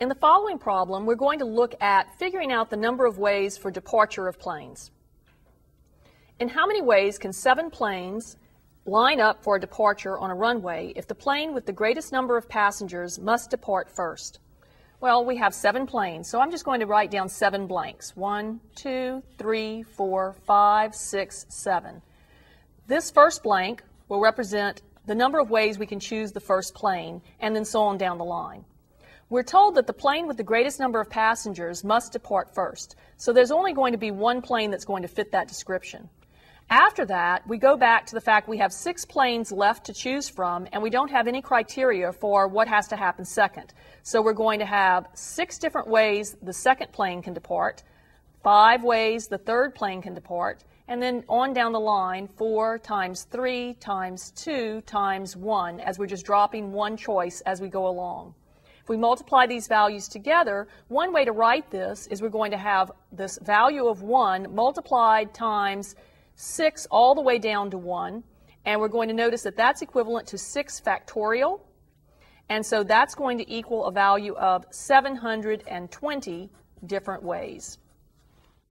In the following problem, we're going to look at figuring out the number of ways for departure of planes. In how many ways can seven planes line up for a departure on a runway if the plane with the greatest number of passengers must depart first? Well, we have seven planes, so I'm just going to write down seven blanks. One, two, three, four, five, six, seven. This first blank will represent the number of ways we can choose the first plane, and then so on down the line. We're told that the plane with the greatest number of passengers must depart first, so there's only going to be one plane that's going to fit that description. After that, we go back to the fact we have six planes left to choose from, and we don't have any criteria for what has to happen second. So we're going to have six different ways the second plane can depart, five ways the third plane can depart, and then on down the line, 4 times 3 times 2 times 1, as we're just dropping one choice as we go along. We multiply these values together, one way to write this is we're going to have this value of 1 multiplied times 6 all the way down to 1, and we're going to notice that that's equivalent to 6 factorial, and so that's going to equal a value of 720 different ways.